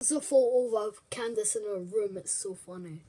It's a photo of uh, Candace in her room. It's so funny.